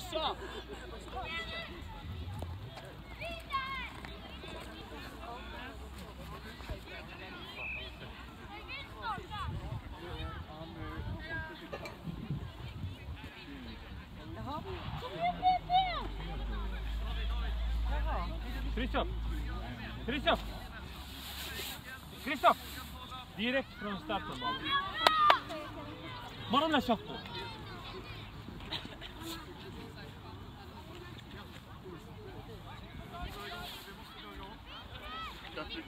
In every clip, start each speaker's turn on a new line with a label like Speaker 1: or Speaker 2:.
Speaker 1: kryssa!
Speaker 2: Kristoff! Kristoff! Kristoff! Direkt från starten bara. Bara den där
Speaker 3: जाते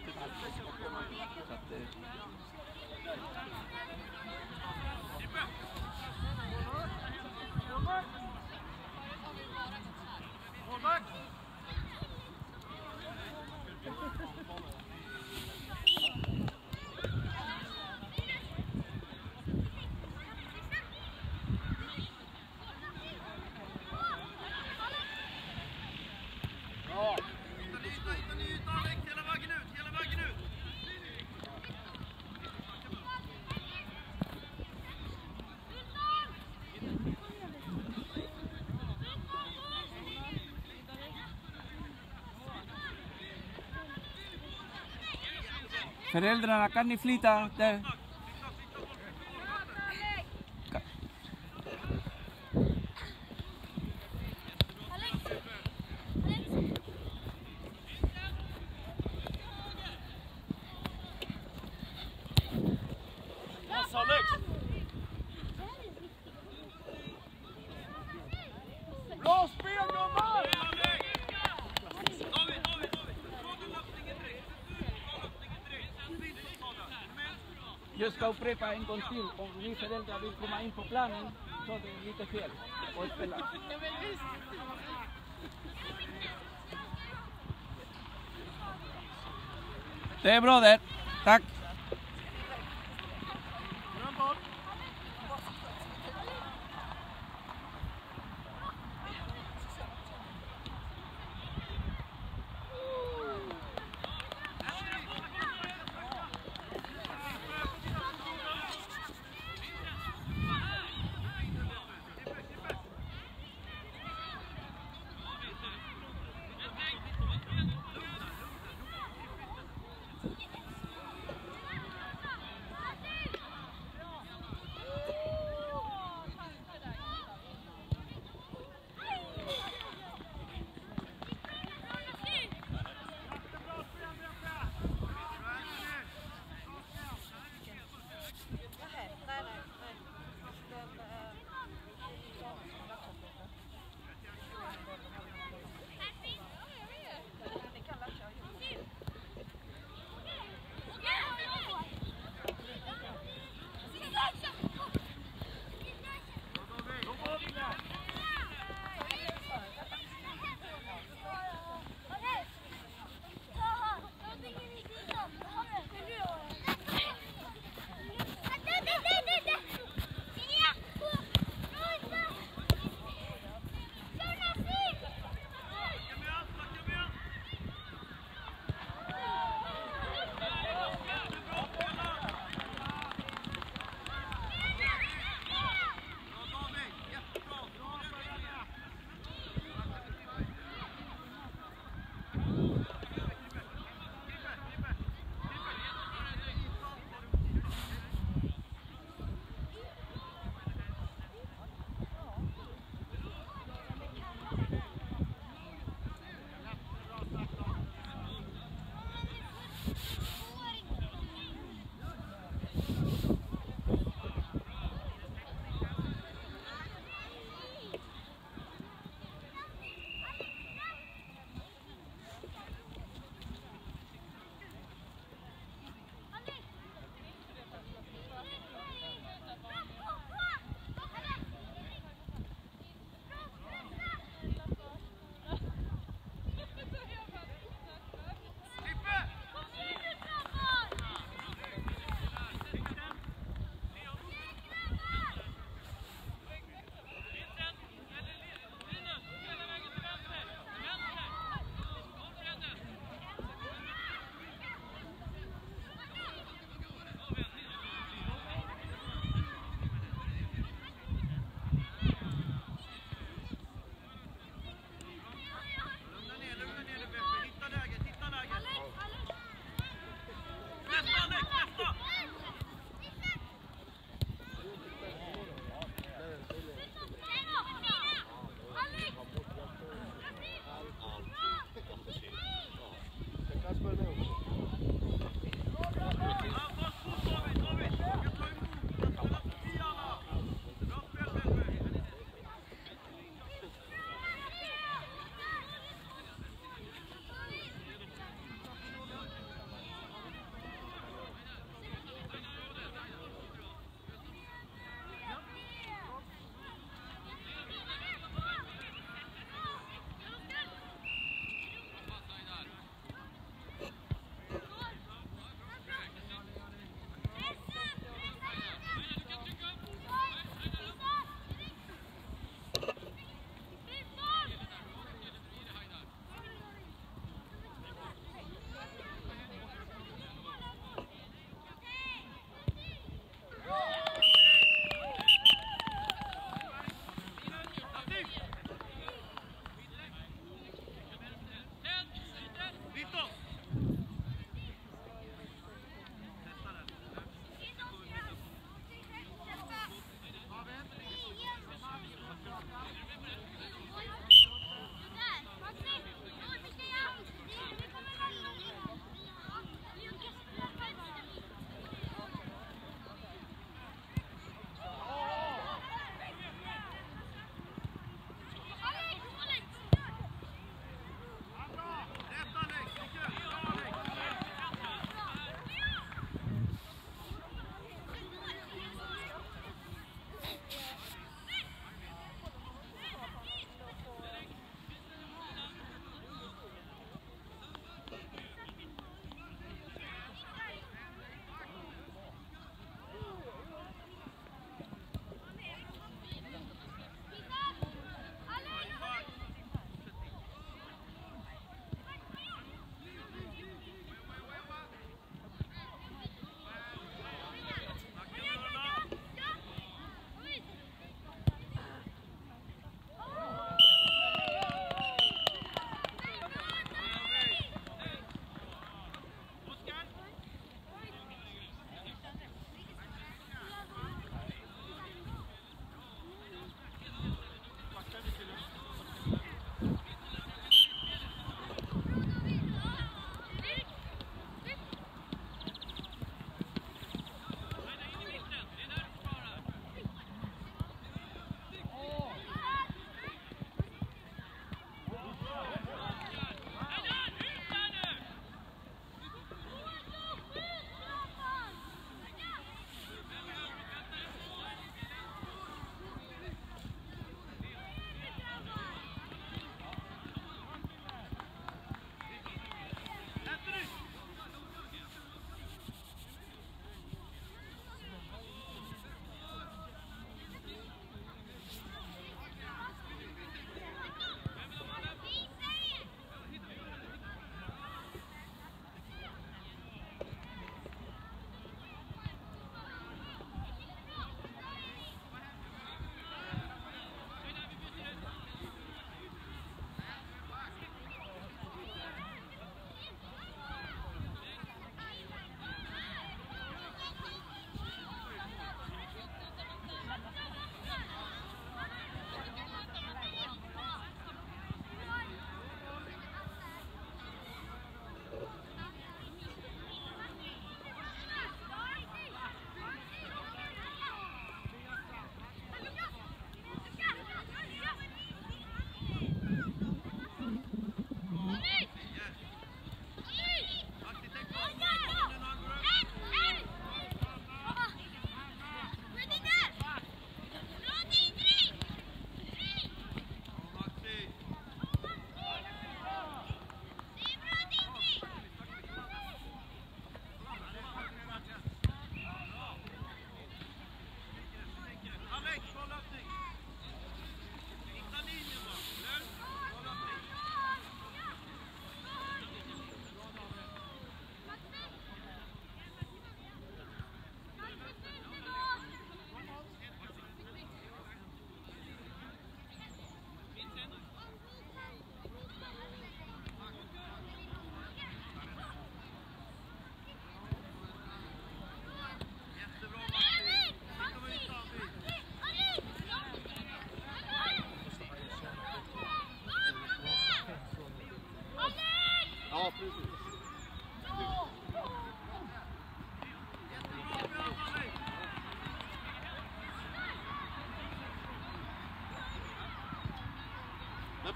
Speaker 1: जाते Cereldra, la carniflita. De...
Speaker 3: Jag ska upprepa en gång till. Om ni föräldrar vill komma in på planen så är det lite fel att spela. Det är bra där. Tack.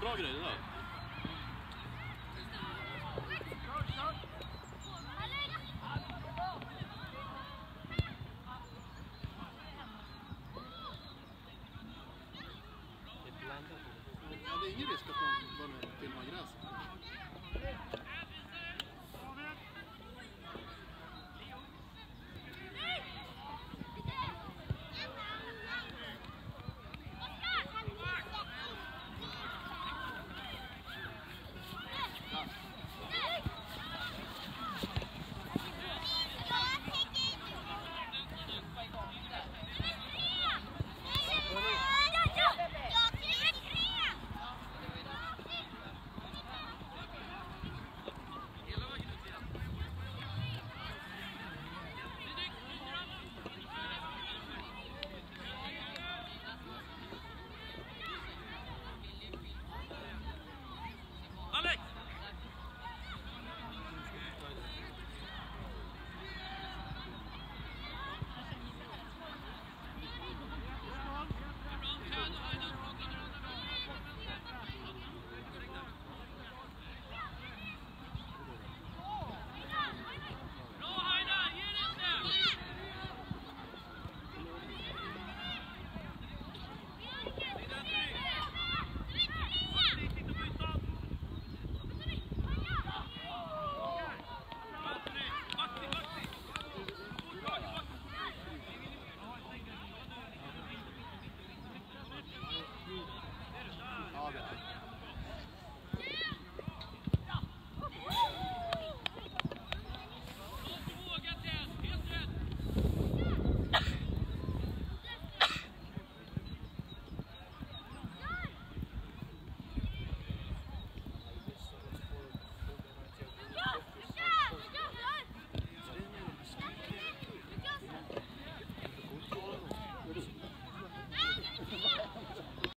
Speaker 4: Bra grej det där. Ja, det är ingen risk att någon börjar filma gräset.